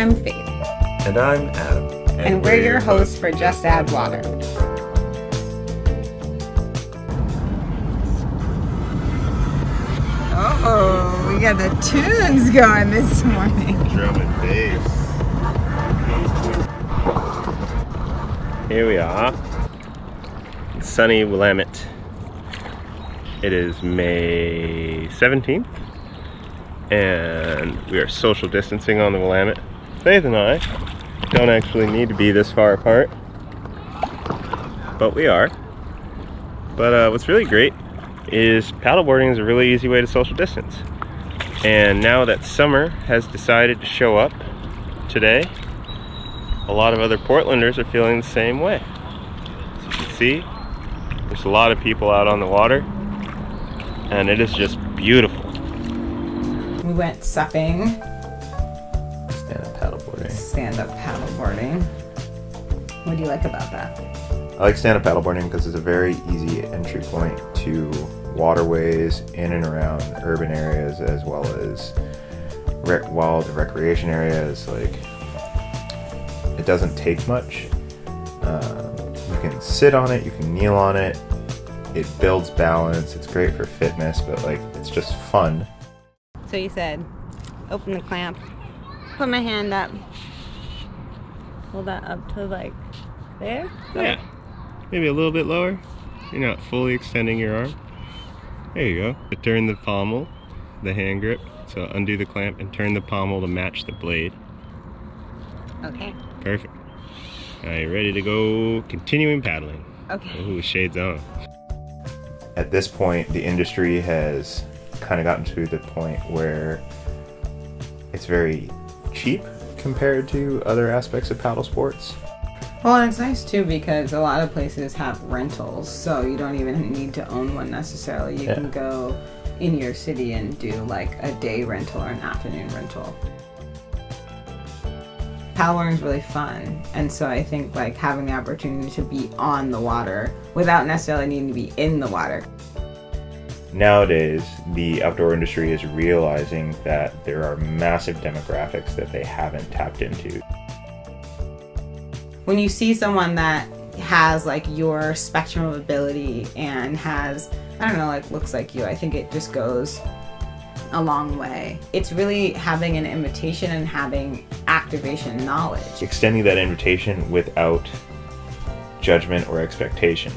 I'm Faith. And I'm Adam. And, and we're, we're, your hosts for Just Add Water. Oh, we got the tunes going this morning. Drum and bass. Here we are. Sunny Willamette. It is May 17th and we are social distancing on the Willamette. Faith and I don't actually need to be this far apart, but we are. But uh, what's really great is paddleboarding is a really easy way to social distance. And now that summer has decided to show up today, a lot of other Portlanders are feeling the same way. As you can see, there's a lot of people out on the water, and it is just beautiful. We went supping. Stand up paddleboarding. Stand up paddleboarding. What do you like about that? I like stand up paddleboarding because it's a very easy entry point to waterways in and around urban areas as well as rec- wild recreation areas. Like, it doesn't take much. Uh, you can sit on it, you can kneel on it. It builds balance. It's great for fitness, but like, it's just fun. So you said, open the clamp, put my hand up, hold that up to like there? Yeah. Maybe a little bit lower. You're not fully extending your arm. There you go. Turn the pommel, the hand grip. So undo the clamp and turn the pommel to match the blade. Okay. Perfect. Now you're ready to go continuing paddling. Okay. Ooh, shades on. At this point, the industry has kind of gotten to the point where it's very cheap compared to other aspects of paddle sports. Well, it's nice too because a lot of places have rentals, so you don't even need to own one necessarily. You yeah. can go in your city and do like a day rental or an afternoon rental. Paddling is really fun, and so I think like having the opportunity to be on the water without necessarily needing to be in the water nowadays the outdoor industry is realizing that there are massive demographics that they haven't tapped into. When you see someone that has like your spectrum of ability and has, I don't know, like looks like you, I think it just goes a long way. It's really having an invitation and having activation knowledge. Extending that invitation without judgment or expectation.